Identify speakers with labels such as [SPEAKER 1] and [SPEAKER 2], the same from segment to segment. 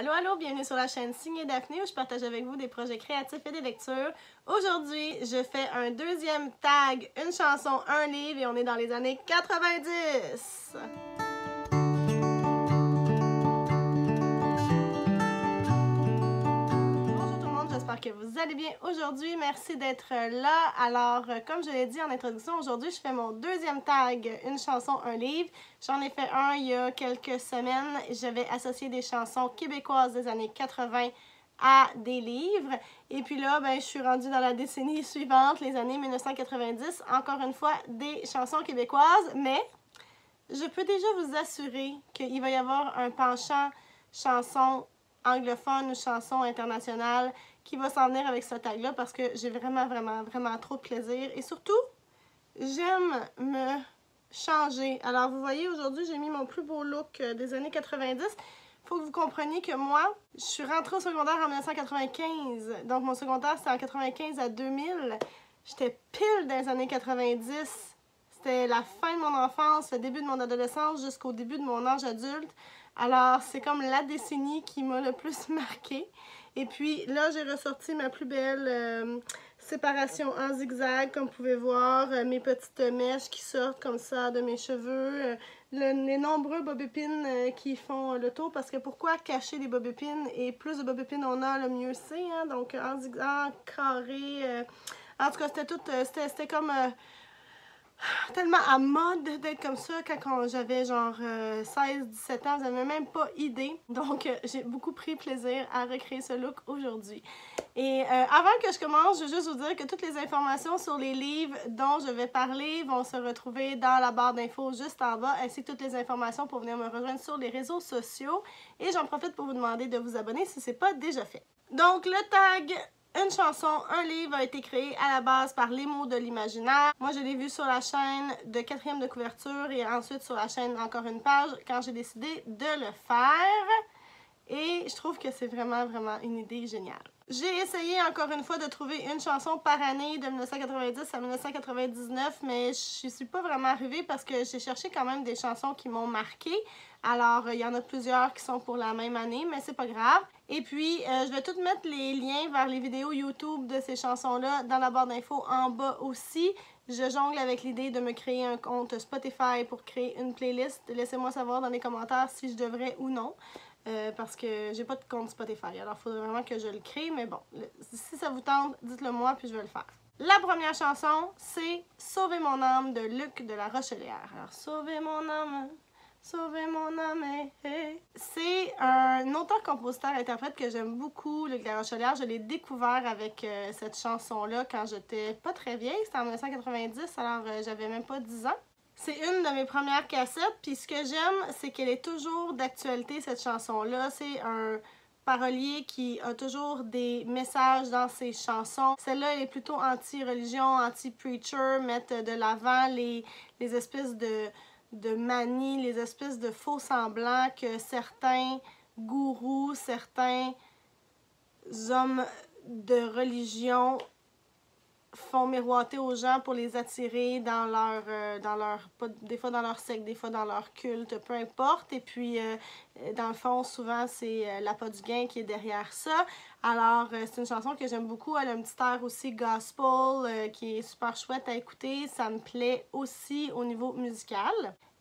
[SPEAKER 1] Allô, allô, bienvenue sur la chaîne Signée Daphné où je partage avec vous des projets créatifs et des lectures. Aujourd'hui, je fais un deuxième tag, une chanson, un livre et on est dans les années 90. Que vous allez bien aujourd'hui. Merci d'être là. Alors, euh, comme je l'ai dit en introduction, aujourd'hui, je fais mon deuxième tag, une chanson, un livre. J'en ai fait un il y a quelques semaines. J'avais associé des chansons québécoises des années 80 à des livres. Et puis là, ben, je suis rendue dans la décennie suivante, les années 1990. Encore une fois, des chansons québécoises, mais je peux déjà vous assurer qu'il va y avoir un penchant chanson anglophone ou chanson internationale qui va s'en venir avec ce tag-là parce que j'ai vraiment, vraiment, vraiment trop de plaisir. Et surtout, j'aime me changer. Alors, vous voyez, aujourd'hui, j'ai mis mon plus beau look euh, des années 90. Faut que vous compreniez que moi, je suis rentrée au secondaire en 1995. Donc, mon secondaire, c'était en 95 à 2000. J'étais pile dans les années 90. C'était la fin de mon enfance, le début de mon adolescence jusqu'au début de mon âge adulte. Alors, c'est comme la décennie qui m'a le plus marquée. Et puis là, j'ai ressorti ma plus belle euh, séparation en zigzag, comme vous pouvez voir. Euh, mes petites mèches qui sortent comme ça de mes cheveux. Euh, les nombreux bobépines qui font le tour. Parce que pourquoi cacher les bobépines? Et plus de bobépines on a, le mieux c'est. Hein? Donc en zigzag, carré. en tout cas, c'était tout... C'était comme tellement à mode d'être comme ça quand j'avais genre 16-17 euh, ans, j'avais même pas idée. Donc euh, j'ai beaucoup pris plaisir à recréer ce look aujourd'hui. Et euh, avant que je commence, je veux juste vous dire que toutes les informations sur les livres dont je vais parler vont se retrouver dans la barre d'infos juste en bas, ainsi que toutes les informations pour venir me rejoindre sur les réseaux sociaux. Et j'en profite pour vous demander de vous abonner si ce n'est pas déjà fait. Donc le tag une chanson, un livre a été créé à la base par Les mots de l'imaginaire. Moi, je l'ai vu sur la chaîne de quatrième de couverture et ensuite sur la chaîne Encore une page quand j'ai décidé de le faire. Et je trouve que c'est vraiment, vraiment une idée géniale. J'ai essayé encore une fois de trouver une chanson par année de 1990 à 1999, mais je suis pas vraiment arrivée parce que j'ai cherché quand même des chansons qui m'ont marqué. Alors, il y en a plusieurs qui sont pour la même année, mais c'est pas grave. Et puis, euh, je vais tout mettre les liens vers les vidéos YouTube de ces chansons-là dans la barre d'infos en bas aussi. Je jongle avec l'idée de me créer un compte Spotify pour créer une playlist. Laissez-moi savoir dans les commentaires si je devrais ou non. Euh, parce que j'ai pas de compte Spotify. Alors, il faudrait vraiment que je le crée. Mais bon, si ça vous tente, dites-le moi, puis je vais le faire. La première chanson, c'est Sauver mon âme de Luc de la Rochelière. Alors, Sauver mon âme, sauver mon âme. C'est un auteur-compositeur-interprète que j'aime beaucoup, Luc de la Rochelière. Je l'ai découvert avec euh, cette chanson-là quand j'étais pas très vieille. C'était en 1990, alors euh, j'avais même pas 10 ans. C'est une de mes premières cassettes, puis ce que j'aime, c'est qu'elle est toujours d'actualité, cette chanson-là. C'est un parolier qui a toujours des messages dans ses chansons. Celle-là, elle est plutôt anti-religion, anti-preacher, mettre de l'avant les, les espèces de, de manies, les espèces de faux semblants que certains gourous, certains hommes de religion font miroiter aux gens pour les attirer dans leur, euh, dans leur des fois dans leur secte, des fois dans leur culte, peu importe. Et puis, euh, dans le fond, souvent, c'est euh, la pas du gain qui est derrière ça. Alors, c'est une chanson que j'aime beaucoup. Elle a un petit air aussi gospel qui est super chouette à écouter. Ça me plaît aussi au niveau musical.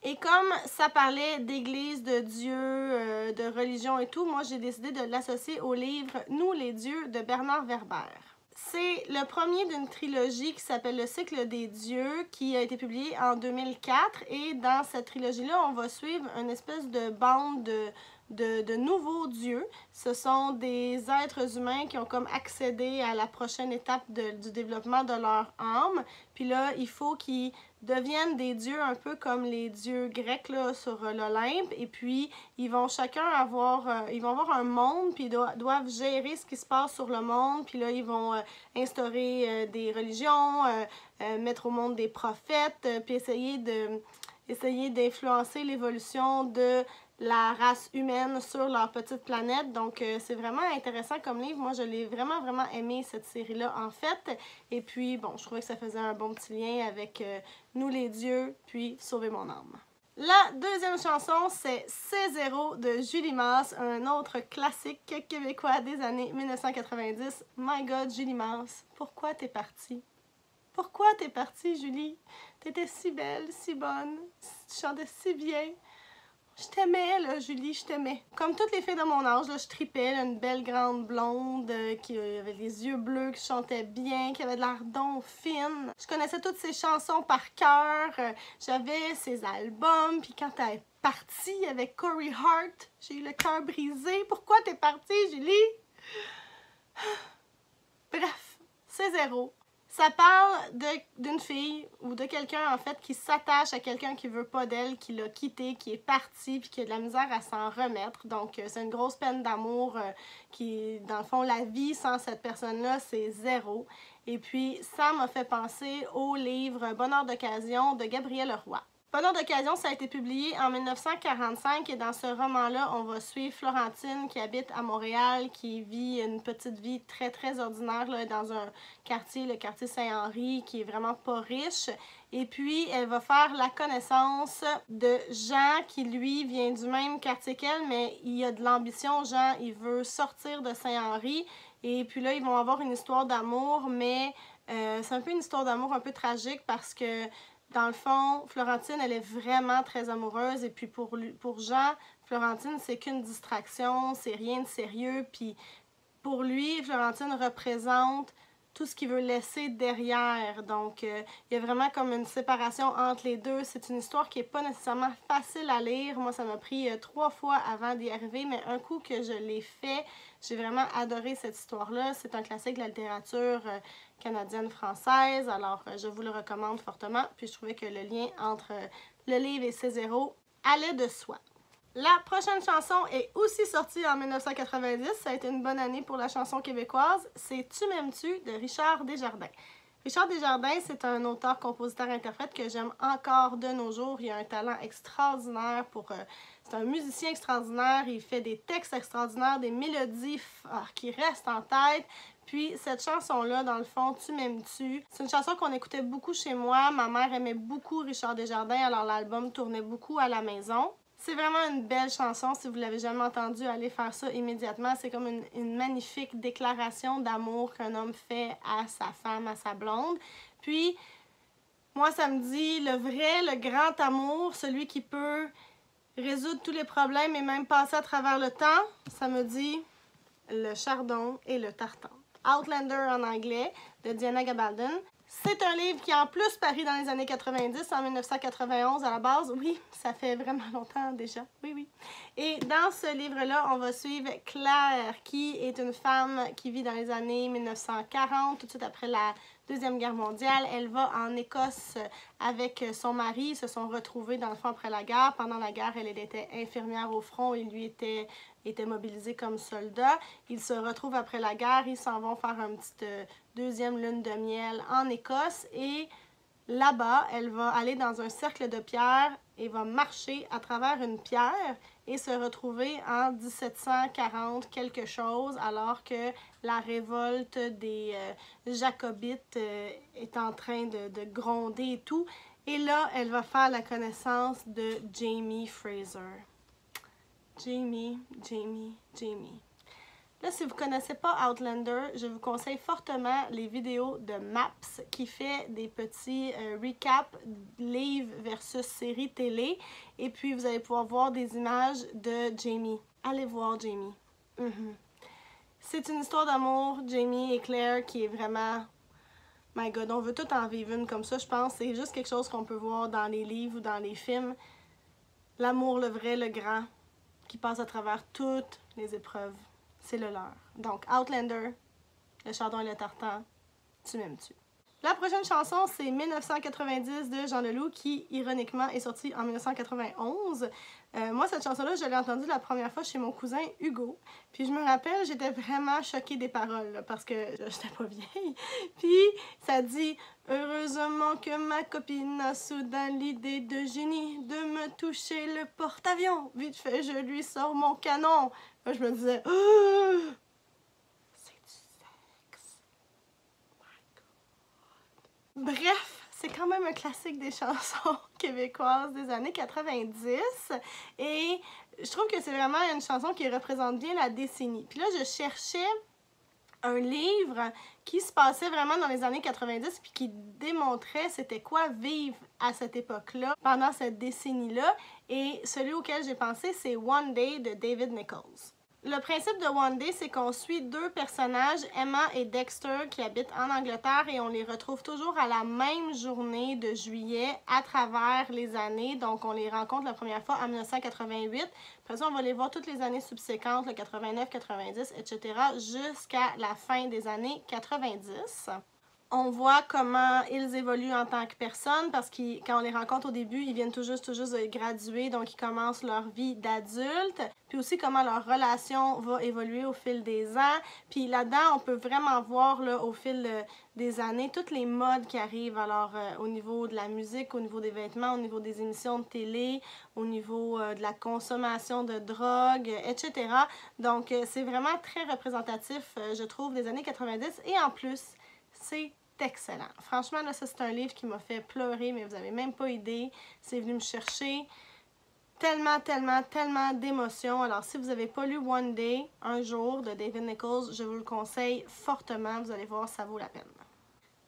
[SPEAKER 1] Et comme ça parlait d'église, de Dieu, de religion et tout, moi j'ai décidé de l'associer au livre Nous les dieux de Bernard Werber. C'est le premier d'une trilogie qui s'appelle Le cycle des dieux qui a été publié en 2004 et dans cette trilogie-là, on va suivre une espèce de bande de, de, nouveaux dieux. Ce sont des êtres humains qui ont comme accédé à la prochaine étape du développement de leur âme. Puis là, il faut qu'ils deviennent des dieux un peu comme les dieux grecs là, sur euh, l'Olympe. Et puis, ils vont chacun avoir, euh, ils vont avoir un monde, puis ils doivent gérer ce qui se passe sur le monde. Puis là, ils vont euh, instaurer des religions, mettre au monde des prophètes, puis essayer essayer d'influencer l'évolution de la race humaine sur leur petite planète. Donc, euh, c'est vraiment intéressant comme livre. Moi, je l'ai vraiment, vraiment aimé, cette série-là, en fait. Et puis, bon, je trouvais que ça faisait un bon petit lien avec euh, Nous les dieux, puis Sauver mon âme. La deuxième chanson, c'est C'est zéro de Julie Mars, un autre classique québécois des années 1990. My God, Julie Mars, pourquoi t'es partie? Pourquoi t'es partie, Julie? T'étais si belle, si bonne, tu chantais si bien. Je t'aimais, là, Julie, je t'aimais. Comme toutes les filles de mon âge, là, je tripais, une belle grande blonde euh, qui avait les yeux bleus, qui chantait bien, qui avait de l'ardon fine. Je connaissais toutes ses chansons par cœur. euh, J'avais ses albums. Puis quand elle est partie avec Corey Hart, j'ai eu le cœur brisé. Pourquoi t'es partie, Julie? Bref, c'est zéro. Ça parle d'une fille ou de quelqu'un en fait qui s'attache à quelqu'un qui veut pas d'elle, qui l'a quitté, qui est parti puis qui a de la misère à s'en remettre. Donc euh, c'est une grosse peine d'amour euh, qui dans le fond la vie sans cette personne-là, c'est zéro. Et puis ça m'a fait penser au livre Bonheur d'occasion de Gabriel Roy. Bonheur d'occasion, ça a été publié en 1945 et dans ce roman-là, on va suivre Florentine qui habite à Montréal, qui vit une petite vie très très ordinaire là, dans un quartier, le quartier Saint-Henri, qui est vraiment pas riche. Et puis, elle va faire la connaissance de Jean qui, lui, vient du même quartier qu'elle, mais il a de l'ambition. Jean, il veut sortir de Saint-Henri. Et puis là, ils vont avoir une histoire d'amour, mais euh, c'est un peu une histoire d'amour un peu tragique parce que dans le fond, Florentine, elle est vraiment très amoureuse. Et puis pour, pour Jean, Florentine, c'est qu'une distraction, c'est rien de sérieux. Puis pour lui, Florentine représente tout ce qu'il veut laisser derrière. Donc, euh, il y a vraiment comme une séparation entre les deux. C'est une histoire qui n'est pas nécessairement facile à lire. Moi, ça m'a pris euh, trois fois avant d'y arriver, mais un coup que je l'ai fait, j'ai vraiment adoré cette histoire-là. C'est un classique de la littérature euh, canadienne-française, alors je vous le recommande fortement. Puis je trouvais que le lien entre le livre et ses zéros allait de soi. La prochaine chanson est aussi sortie en 1990. Ça a été une bonne année pour la chanson québécoise. C'est Tu m'aimes-tu de Richard Desjardins. Richard Desjardins, c'est un auteur, compositeur, interprète que j'aime encore de nos jours. Il a un talent extraordinaire pour. euh, c'est un musicien extraordinaire. Il fait des textes extraordinaires, des mélodies ah, qui restent en tête. Puis cette chanson-là, dans le fond, Tu m'aimes-tu, c'est une chanson qu'on écoutait beaucoup chez moi. Ma mère aimait beaucoup Richard Desjardins, alors l'album tournait beaucoup à la maison. C'est vraiment une belle chanson. Si vous l'avez jamais entendue, allez faire ça immédiatement. C'est comme une, une magnifique déclaration d'amour qu'un homme fait à sa femme, à sa blonde. Puis, moi, ça me dit le vrai, le grand amour, celui qui peut résoudre tous les problèmes et même passer à travers le temps, ça me dit le chardon et le tartan. Outlander en anglais de Diana Gabaldon. C'est un livre qui en plus paru dans les années 90, en 1991 à la base. Oui, ça fait vraiment longtemps déjà. Oui, oui. Et dans ce livre-là, on va suivre Claire, qui est une femme qui vit dans les années 1940, tout de suite après la Deuxième Guerre mondiale. Elle va en Écosse avec son mari. Ils se sont retrouvés dans le fond après la guerre. Pendant la guerre, elle, était infirmière au front et lui était, était mobilisé comme soldat. Ils se retrouvent après la guerre. Ils s'en vont faire une petite euh, deuxième lune de miel en Écosse. Et là-bas, elle va aller dans un cercle de pierre et va marcher à travers une pierre et se retrouver en 1740 quelque chose alors que la révolte des euh, jacobites euh, est en train de, de gronder et tout. Et là, elle va faire la connaissance de Jamie Fraser. Jamie, Jamie, Jamie. Là, si vous ne connaissez pas Outlander, je vous conseille fortement les vidéos de Maps qui fait des petits euh, recaps livre versus série télé. Et puis, vous allez pouvoir voir des images de Jamie. Allez voir Jamie. Mhm. C'est une histoire d'amour, Jamie et Claire, qui est vraiment... My God, on veut tout en vivre une comme ça, je pense. C'est juste quelque chose qu'on peut voir dans les livres ou dans les films. L'amour, le vrai, le grand, qui passe à travers toutes les épreuves c'est le leur. Donc, Outlander, Le Chardon et le Tartan, Tu m'aimes-tu? La prochaine chanson, c'est 1990 de Jean Leloup, qui, ironiquement, est sortie en 1991. Euh, moi, cette chanson-là, je l'ai entendue la première fois chez mon cousin Hugo. Puis je me rappelle, j'étais vraiment choquée des paroles, parce que j'étais pas vieille. Puis ça dit « Heureusement que ma copine a soudain l'idée de génie de me toucher le porte-avions. Vite fait, je lui sors mon canon. » Moi, je me disais oh, « C'est du sexe. My God. » Bref, c'est quand même un classique des chansons québécoises des années 90. Et je trouve que c'est vraiment une chanson qui représente bien la décennie. Puis là, je cherchais un livre qui se passait vraiment dans les années 90 puis qui démontrait c'était quoi vivre à cette époque-là, pendant cette décennie-là. Et celui auquel j'ai pensé, c'est One Day de David Nichols. Le principe de One Day, c'est qu'on suit deux personnages, Emma et Dexter, qui habitent en Angleterre et on les retrouve toujours à la même journée de juillet à travers les années. Donc, on les rencontre la première fois en 1988. Après ça, on va les voir toutes les années subséquentes, le 89, 90, etc., jusqu'à la fin des années 90 on voit comment ils évoluent en tant que personnes parce que quand on les rencontre au début, ils viennent tout juste, tout juste de graduer, donc ils commencent leur vie d'adulte. Puis aussi comment leur relation va évoluer au fil des ans. Puis là-dedans, on peut vraiment voir là, au fil des années toutes les modes qui arrivent. Alors euh, au niveau de la musique, au niveau des vêtements, au niveau des émissions de télé, au niveau euh, de la consommation de drogue, etc. Donc euh, c'est vraiment très représentatif, je trouve, des années 90. Et en plus, c'est excellent. Franchement, là, ça, c'est un livre qui m'a fait pleurer, mais vous n'avez même pas idée. C'est venu me chercher tellement, tellement, tellement d'émotions. Alors, si vous n'avez pas lu One Day, un jour, de David Nichols, je vous le conseille fortement. Vous allez voir, ça vaut la peine.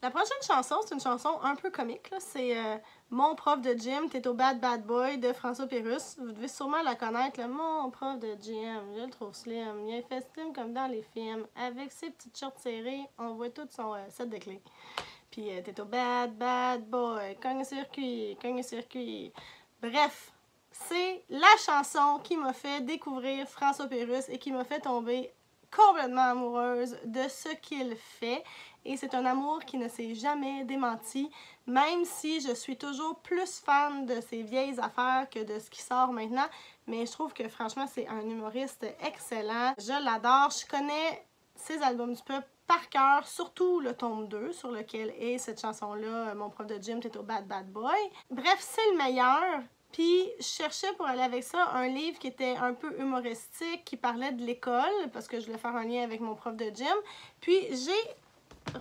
[SPEAKER 1] La prochaine chanson, c'est une chanson un peu comique. C'est euh, Mon prof de gym, T'es au Bad Bad Boy de François Pérus. Vous devez sûrement la connaître. Mon prof de gym, je le trouve slim. Il est festif comme dans les films. Avec ses petites shorts serrées, on voit tout son euh, set de clés. Puis euh, T'es au Bad Bad Boy, cogne circuit, cogne circuit. Bref, c'est la chanson qui m'a fait découvrir François Pérus et qui m'a fait tomber complètement amoureuse de ce qu'il fait et c'est un amour qui ne s'est jamais démenti, même si je suis toujours plus fan de ses vieilles affaires que de ce qui sort maintenant. Mais je trouve que franchement, c'est un humoriste excellent. Je l'adore. Je connais ses albums du peuple par cœur, surtout le tome 2 sur lequel est cette chanson-là, Mon prof de gym, t'es au Bad Bad Boy. Bref, c'est le meilleur. Puis, je cherchais pour aller avec ça un livre qui était un peu humoristique, qui parlait de l'école, parce que je voulais faire un lien avec mon prof de gym. Puis, j'ai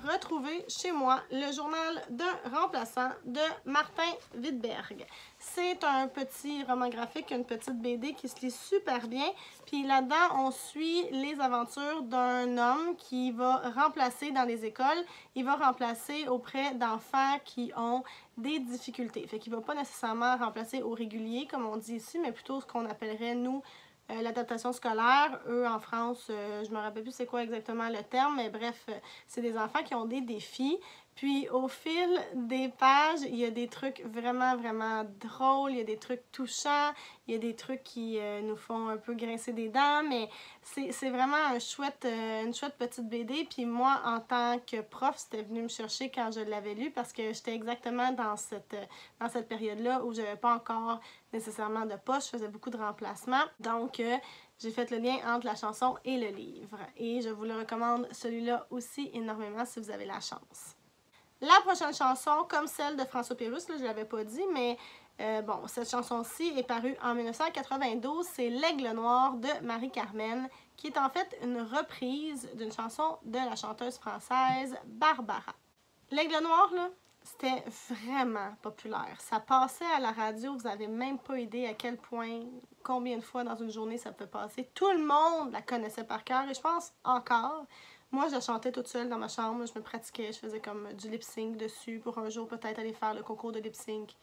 [SPEAKER 1] retrouver chez moi le journal d'un remplaçant de Martin Wittberg. C'est un petit roman graphique, une petite BD qui se lit super bien. Puis là-dedans, on suit les aventures d'un homme qui va remplacer dans les écoles. Il va remplacer auprès d'enfants qui ont des difficultés. Fait qu'il va pas nécessairement remplacer au régulier, comme on dit ici, mais plutôt ce qu'on appellerait, nous, euh, l'adaptation scolaire. Eux, en France, euh, je me rappelle plus c'est quoi exactement le terme, mais bref, euh, c'est des enfants qui ont des défis. Puis au fil des pages, il y a des trucs vraiment, vraiment drôles, il y a des trucs touchants, il y a des trucs qui euh, nous font un peu grincer des dents, mais c'est vraiment euh, une chouette petite BD. Puis moi, en tant que prof, c'était venu me chercher quand je l'avais lu parce que j'étais exactement dans cette, dans cette période-là où je n'avais pas encore nécessairement de poche, je faisais beaucoup de remplacements. Donc, euh, j'ai fait le lien entre la chanson et le livre. Et je vous le recommande celui-là aussi énormément si vous avez la chance. La prochaine chanson, comme celle de François Pérusse, je ne l'avais pas dit, mais euh, bon, cette chanson-ci est parue en 1992. C'est L'Aigle Noir de Marie-Carmen, qui est en fait une reprise d'une chanson de la chanteuse française Barbara. L'Aigle Noir, là, c'était vraiment populaire. Ça passait à la radio, vous n'avez même pas idée à quel point, combien de fois dans une journée ça peut passer. Tout le monde la connaissait par cœur et je pense encore. Moi, je chantais toute seule dans ma chambre, je me pratiquais, je faisais comme du lip sync dessus pour un jour peut-être aller faire le concours de lip sync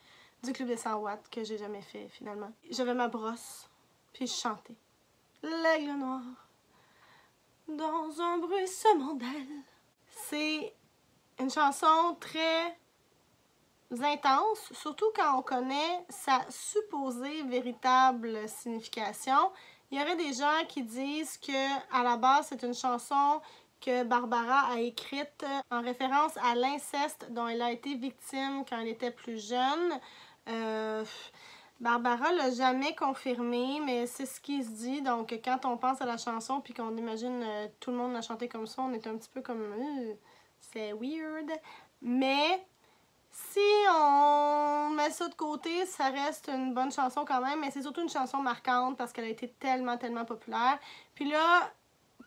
[SPEAKER 1] du club des 100 watts que j'ai jamais fait finalement. J'avais ma brosse, puis je chantais. L'aigle noir dans un bruissement d'ailes. C'est une chanson très intense, surtout quand on connaît sa supposée véritable signification. Il y aurait des gens qui disent que à la base c'est une chanson que Barbara a écrite en référence à l'inceste dont elle a été victime quand elle était plus jeune. Euh, Barbara l'a jamais confirmé, mais c'est ce qui se dit. Donc, quand on pense à la chanson puis qu'on imagine euh, tout le monde la chanter comme ça, on est un petit peu comme euh, c'est weird. Mais si on met ça de côté, ça reste une bonne chanson quand même, mais c'est surtout une chanson marquante parce qu'elle a été tellement, tellement populaire. Puis là,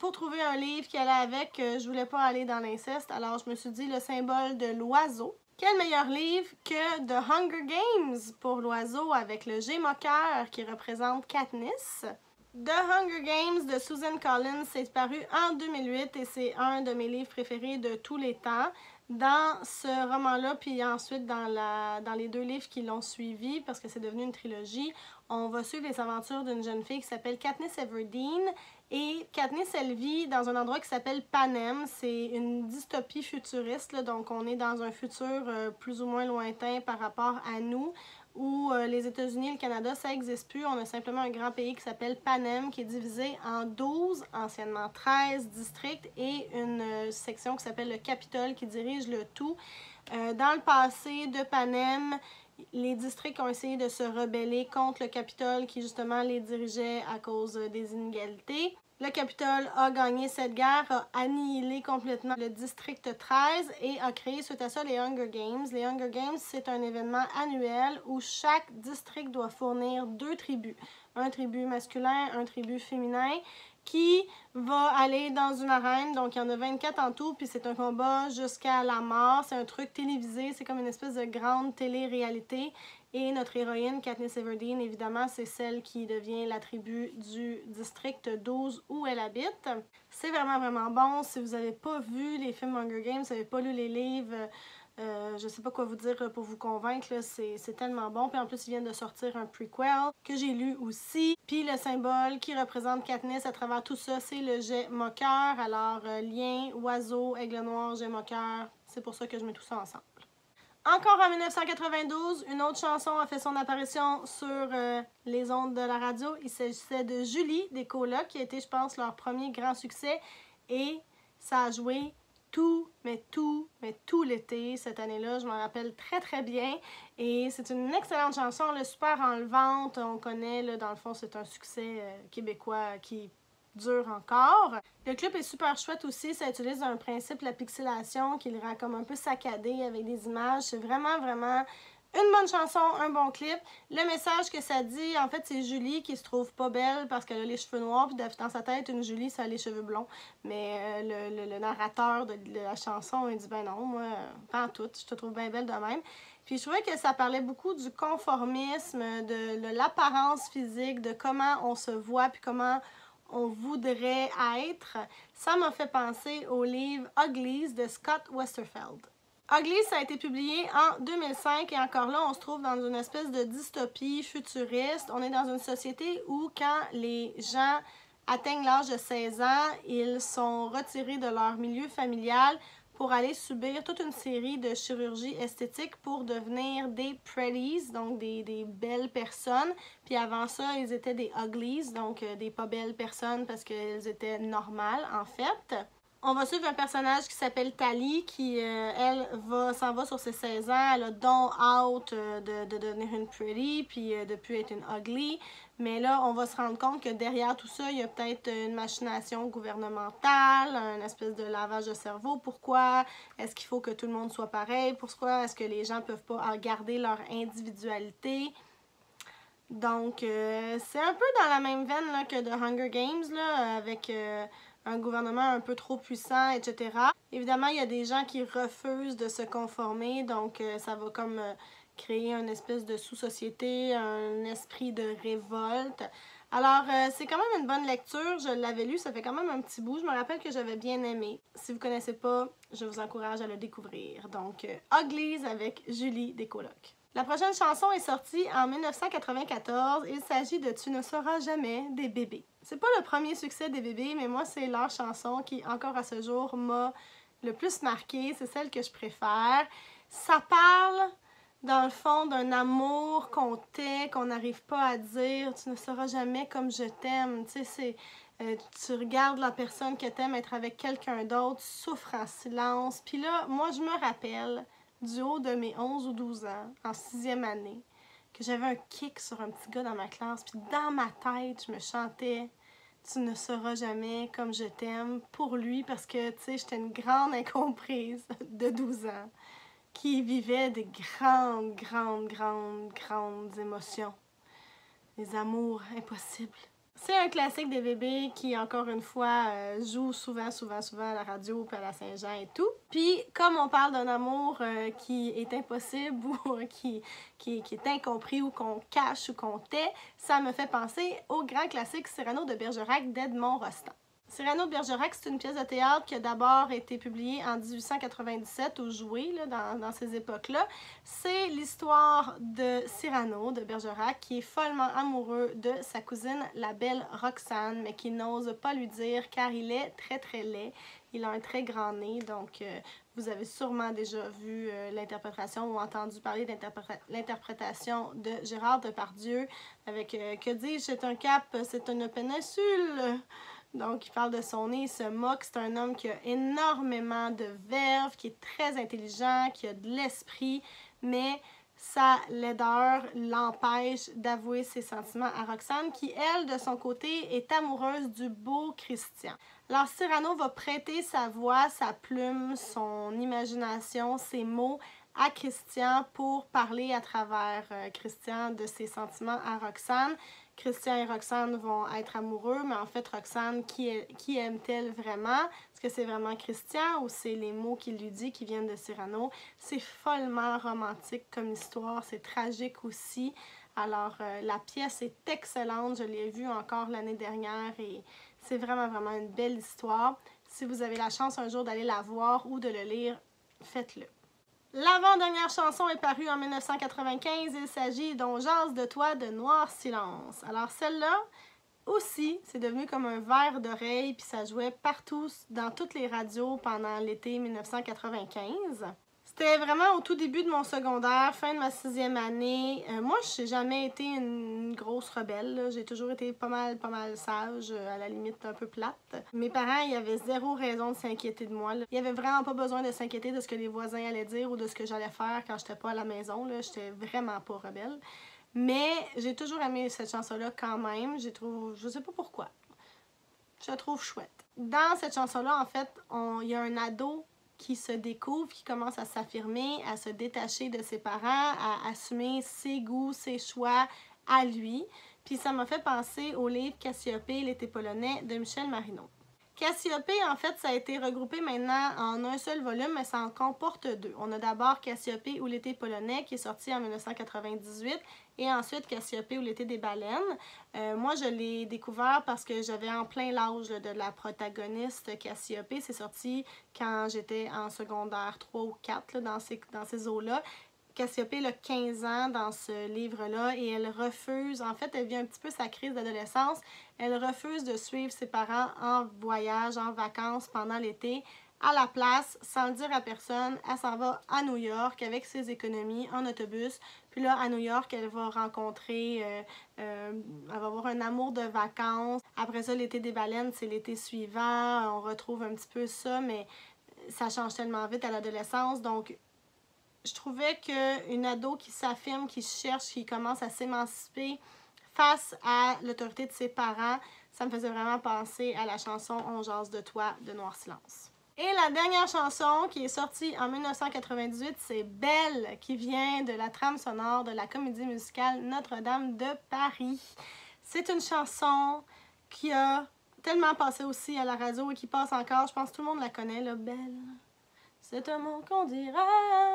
[SPEAKER 1] pour trouver un livre qui allait avec, je voulais pas aller dans l'inceste, alors je me suis dit le symbole de l'oiseau. Quel meilleur livre que The Hunger Games pour l'oiseau avec le G moqueur qui représente Katniss? The Hunger Games de Susan Collins s'est paru en 2008 et c'est un de mes livres préférés de tous les temps. Dans ce roman-là, puis ensuite dans, la, dans les deux livres qui l'ont suivi, parce que c'est devenu une trilogie, on va suivre les aventures d'une jeune fille qui s'appelle Katniss Everdeen. Et Katniss, elle vit dans un endroit qui s'appelle Panem. C'est une dystopie futuriste, donc on est dans un futur euh, plus ou moins lointain par rapport à nous où euh, les États-Unis et le Canada, ça n'existe plus. On a simplement un grand pays qui s'appelle Panem, qui est divisé en 12, anciennement 13 districts, et une euh, section qui s'appelle le Capitole, qui dirige le tout. Dans le passé de Panem, les districts ont essayé de se rebeller contre le Capitole, qui justement les dirigeait à cause des inégalités. Le Capitole a gagné cette guerre, a annihilé complètement le district 13 et a créé suite à ça les Hunger Games. Les Hunger Games, c'est un événement annuel où chaque district doit fournir deux tribus. Un tribu masculin, un tribu féminin qui va aller dans une arène. Donc, il y en a 24 en tout, puis c'est un combat jusqu'à la mort. C'est un truc télévisé, c'est comme une espèce de grande télé-réalité. Et notre héroïne, Katniss Everdeen, évidemment, c'est celle qui devient la tribu du district 12 où elle habite. C'est vraiment, vraiment bon. Si vous n'avez pas vu les films Hunger Games, si vous n'avez pas lu les livres, euh, je sais pas quoi vous dire pour vous convaincre, c'est tellement bon. Puis en plus, ils viennent de sortir un prequel que j'ai lu aussi. Puis le symbole qui représente Katniss à travers tout ça, c'est le jet moqueur. Alors, euh, lien, oiseau, aigle noir, jet moqueur. C'est pour ça que je mets tout ça ensemble. Encore en 1992, une autre chanson a fait son apparition sur euh, les ondes de la radio. Il s'agissait de Julie des Colocs, qui a été, je pense, leur premier grand succès. Et ça a joué tout, mais tout, mais tout l'été cette année-là. Je m'en rappelle très, très bien. Et c'est une excellente chanson, le super enlevante. On connaît, là, dans le fond, c'est un succès euh, québécois qui dure encore. Le clip est super chouette aussi, ça utilise un principe, la pixelation, qui le rend comme un peu saccadé avec des images. C'est vraiment, vraiment une bonne chanson, un bon clip. Le message que ça dit, en fait, c'est Julie qui se trouve pas belle parce qu'elle a les cheveux noirs, puis dans sa tête, une Julie, ça a les cheveux blonds. Mais euh, le, narrateur de, la chanson, il dit, ben non, moi, pas en tout, je te trouve bien belle de même. Puis je trouvais que ça parlait beaucoup du conformisme, de, de l'apparence physique, de comment on se voit, puis comment on voudrait être, ça m'a fait penser au livre Uglies de Scott Westerfeld. Uglies, ça a été publié en 2005 et encore là, on se trouve dans une espèce de dystopie futuriste. On est dans une société où quand les gens atteignent l'âge de 16 ans, ils sont retirés de leur milieu familial pour aller subir toute une série de chirurgies esthétiques pour devenir des pretties, donc des, belles personnes. Puis avant ça, ils étaient des uglies, donc euh, des pas belles personnes parce qu'elles étaient normales en fait. On va suivre un personnage qui s'appelle Tali, qui, euh, elle, va s'en va sur ses 16 ans. Elle a don out euh, de, de, devenir une pretty, puis de plus être une ugly. Mais là, on va se rendre compte que derrière tout ça, il y a peut-être une machination gouvernementale, un espèce de lavage de cerveau. Pourquoi est-ce qu'il faut que tout le monde soit pareil? Pourquoi est-ce que les gens peuvent pas garder leur individualité? Donc, euh, c'est un peu dans la même veine là, que The Hunger Games, là, avec euh, un gouvernement un peu trop puissant, etc. Évidemment, il y a des gens qui refusent de se conformer, donc euh, ça va comme créer une espèce de sous-société, un esprit de révolte. Alors, euh, c'est quand même une bonne lecture. Je l'avais lu, ça fait quand même un petit bout. Je me rappelle que j'avais bien aimé. Si vous connaissez pas, je vous encourage à le découvrir. Donc, euh, Uglies avec Julie Descolocs. La prochaine chanson est sortie en 1994. Il s'agit de Tu ne sauras jamais des bébés. C'est pas le premier succès des bébés, mais moi, c'est leur chanson qui, encore à ce jour, m'a le plus marqué. C'est celle que je préfère. Ça parle dans le fond, d'un amour qu'on tait, qu'on n'arrive pas à dire. Tu ne seras jamais comme je t'aime. Tu sais, euh, tu regardes la personne que t'aimes être avec quelqu'un d'autre, souffre en silence. Puis là, moi, je me rappelle, du haut de mes 11 ou 12 ans, en sixième année, que j'avais un kick sur un petit gars dans ma classe. Puis dans ma tête, je me chantais tu ne seras jamais comme je t'aime pour lui parce que, tu sais, j'étais une grande incomprise de 12 ans qui vivait des grandes, grandes, grandes, grandes émotions. Des amours impossibles. C'est un classique des bébés qui, encore une fois, euh, joue souvent, souvent, souvent à la radio, puis à la Saint-Jean et tout. Puis, comme on parle d'un amour euh, qui est impossible ou qui, qui, qui, est incompris ou qu'on cache ou qu'on tait, ça me fait penser au grand classique Cyrano de Bergerac d'Edmond Rostand. Cyrano de Bergerac, c'est une pièce de théâtre qui a d'abord été publiée en 1897 ou jouée là, dans, ces époques-là. C'est l'histoire de Cyrano de Bergerac qui est follement amoureux de sa cousine, la belle Roxane, mais qui n'ose pas lui dire car il est très très laid. Il a un très grand nez, donc euh, vous avez sûrement déjà vu euh, l'interprétation ou entendu parler de l'interprétation de Gérard Depardieu avec euh, Que dis-je, c'est un cap, c'est une péninsule. Donc, il parle de son nez, il se moque. C'est un homme qui a énormément de verve, qui est très intelligent, qui a de l'esprit, mais sa laideur l'empêche d'avouer ses sentiments à Roxane, qui, elle, de son côté, est amoureuse du beau Christian. Alors, Cyrano va prêter sa voix, sa plume, son imagination, ses mots à Christian pour parler à travers euh, Christian de ses sentiments à Roxane. Christian et Roxane vont être amoureux, mais en fait, Roxane, qui, aime-t-elle vraiment? Est-ce que c'est vraiment Christian ou c'est les mots qu'il lui dit qui viennent de Cyrano? C'est follement romantique comme histoire, c'est tragique aussi. Alors, euh, la pièce est excellente, je l'ai vue encore l'année dernière et c'est vraiment, vraiment une belle histoire. Si vous avez la chance un jour d'aller la voir ou de le lire, faites-le. L'avant-dernière chanson est parue en 1995. Il s'agit d'On jase de toi de Noir Silence. Alors celle-là aussi, c'est devenu comme un verre d'oreille, puis ça jouait partout dans toutes les radios pendant l'été 1995. C'était vraiment au tout début de mon secondaire, fin de ma sixième année. Euh, moi, je n'ai jamais été une grosse rebelle. J'ai toujours été pas mal, pas mal sage, euh, à la limite un peu plate. Mes parents, il y avait zéro raison de s'inquiéter de moi. Il n'y avait vraiment pas besoin de s'inquiéter de ce que les voisins allaient dire ou de ce que j'allais faire quand j'étais pas à la maison. J'étais vraiment pas rebelle. Mais j'ai toujours aimé cette chanson-là quand même. J'ai trouvé, je sais pas pourquoi. Je la trouve chouette. Dans cette chanson-là, en fait, il y a un ado qui se découvre, qui commence à s'affirmer, à se détacher de ses parents, à assumer ses goûts, ses choix à lui. Puis ça m'a fait penser au livre Cassiopée, l'été polonais de Michel Marino. Cassiopée, en fait, ça a été regroupé maintenant en un seul volume, mais ça en comporte deux. On a d'abord Cassiopée ou l'été polonais qui est sorti en 1998 et ensuite Cassiopée ou l'été des baleines. Euh, moi, je l'ai découvert parce que j'avais en plein l'âge de la protagoniste Cassiopée. C'est sorti quand j'étais en secondaire 3 ou 4 dans ces, dans ces eaux-là. Cassiopée a 15 ans dans ce livre-là et elle refuse, en fait, elle vit un petit peu sa crise d'adolescence. Elle refuse de suivre ses parents en voyage, en vacances pendant l'été. À la place, sans le dire à personne, elle s'en va à New York avec ses économies en autobus. Puis là, à New York, elle va rencontrer, euh, euh, elle va avoir un amour de vacances. Après ça, l'été des baleines, c'est l'été suivant. On retrouve un petit peu ça, mais ça change tellement vite à l'adolescence. Donc, je trouvais qu'une ado qui s'affirme, qui cherche, qui commence à s'émanciper face à l'autorité de ses parents, ça me faisait vraiment penser à la chanson On jase de toi de Noir Silence. Et la dernière chanson qui est sortie en 1998, c'est Belle, qui vient de la trame sonore de la comédie musicale Notre-Dame de Paris. C'est une chanson qui a tellement passé aussi à la radio et qui passe encore. Je pense que tout le monde la connaît, là, Belle. C'est un mot qu'on dirait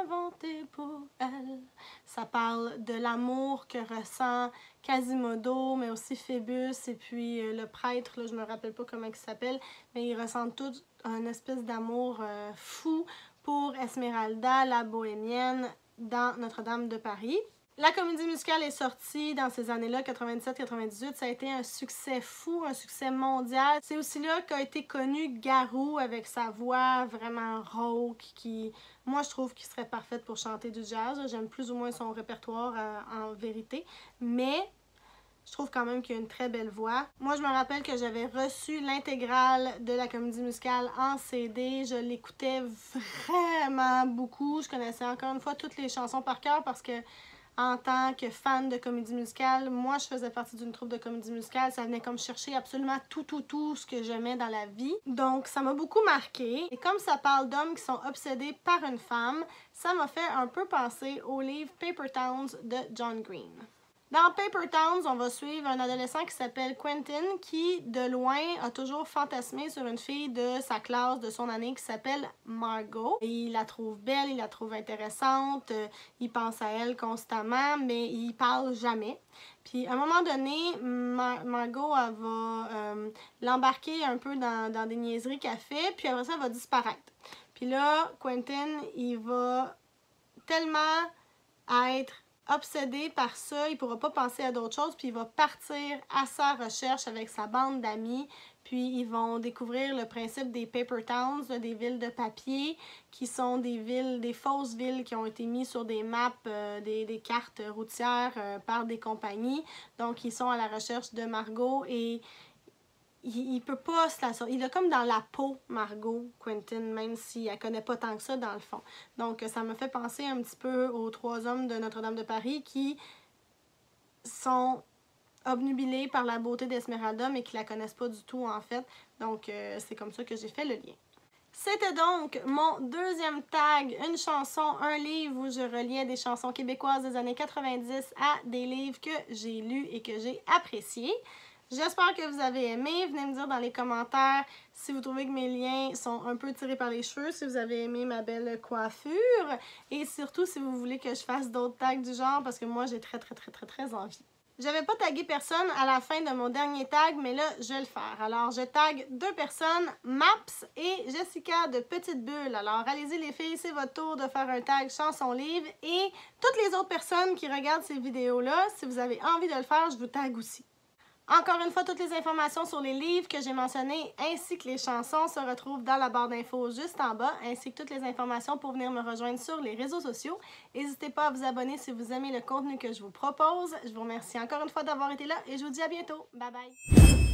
[SPEAKER 1] inventé pour elle. Ça parle de l'amour que ressent Quasimodo, mais aussi Phébus et puis euh, le prêtre, là, je me rappelle pas comment il s'appelle, mais ils ressentent tous un espèce d'amour euh, fou pour Esmeralda, la bohémienne, dans Notre-Dame de Paris. La comédie musicale est sortie dans ces années-là, 97-98. Ça a été un succès fou, un succès mondial. C'est aussi là qu'a été connu Garou avec sa voix vraiment rauque qui, moi, je trouve qu'il serait parfaite pour chanter du jazz. J'aime plus ou moins son répertoire euh, en vérité. Mais je trouve quand même qu'il a une très belle voix. Moi, je me rappelle que j'avais reçu l'intégrale de la comédie musicale en CD. Je l'écoutais vraiment beaucoup. Je connaissais encore une fois toutes les chansons par cœur parce que en tant que fan de comédie musicale, moi je faisais partie d'une troupe de comédie musicale, ça venait comme chercher absolument tout, tout, tout ce que j'aimais dans la vie. Donc ça m'a beaucoup marqué. Et comme ça parle d'hommes qui sont obsédés par une femme, ça m'a fait un peu penser au livre Paper Towns de John Green. Dans Paper Towns, on va suivre un adolescent qui s'appelle Quentin qui, de loin, a toujours fantasmé sur une fille de sa classe, de son année, qui s'appelle Margot. il la trouve belle, il la trouve intéressante, euh, il pense à elle constamment, mais il parle jamais. Puis à un moment donné, Margot va euh, l'embarquer un peu dans, dans des niaiseries qu'elle fait, puis après ça, elle va disparaître. Puis là, Quentin, il va tellement être obsédé par ça, il pourra pas penser à d'autres choses, puis il va partir à sa recherche avec sa bande d'amis, puis ils vont découvrir le principe des paper towns, des villes de papier, qui sont des villes, des fausses villes qui ont été mises sur des maps, euh, des, cartes routières euh, par des compagnies. Donc ils sont à la recherche de Margot et il, peut pas se la sortir. Il est comme dans la peau, Margot, Quentin, même si elle connaît pas tant que ça dans le fond. Donc, ça me fait penser un petit peu aux trois hommes de Notre-Dame de Paris qui sont obnubilés par la beauté d'Esmeralda, mais qui la connaissent pas du tout, en fait. Donc, euh, c'est comme ça que j'ai fait le lien. C'était donc mon deuxième tag, une chanson, un livre où je reliais des chansons québécoises des années 90 à des livres que j'ai lus et que j'ai appréciés. J'espère que vous avez aimé. Venez me dire dans les commentaires si vous trouvez que mes liens sont un peu tirés par les cheveux, si vous avez aimé ma belle coiffure et surtout si vous voulez que je fasse d'autres tags du genre parce que moi j'ai très très très très très envie. J'avais pas tagué personne à la fin de mon dernier tag, mais là, je vais le faire. Alors, je tag deux personnes, Maps et Jessica de Petite Bulle. Alors, allez-y les filles, c'est votre tour de faire un tag chanson livre. Et toutes les autres personnes qui regardent ces vidéos-là, si vous avez envie de le faire, je vous tag aussi. Encore une fois, toutes les informations sur les livres que j'ai mentionnés ainsi que les chansons se retrouvent dans la barre d'infos juste en bas, ainsi que toutes les informations pour venir me rejoindre sur les réseaux sociaux. N'hésitez pas à vous abonner si vous aimez le contenu que je vous propose. Je vous remercie encore une fois d'avoir été là et je vous dis à bientôt. Bye bye!